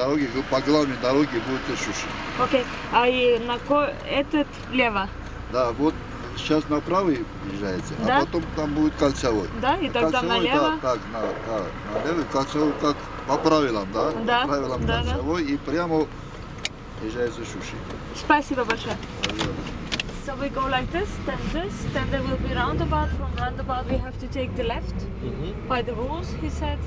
дороге, по главной дороге будет Шуши. Окей. Okay. А и на ко... этот влево, Да, вот сейчас направо езжаете, а Да. а потом там будет кольцевой. да? И тогда Кольцевой, налево? Да, так, на, да, налево, кольцевой как по правилам, да? Да, По правилам да, кольцевой да. и прямо езжаете Шуши. Спасибо большое. Пожалуйста. So we go like this, then this, then there will be roundabout. From roundabout we have to take the left mm -hmm. by the rules, he said.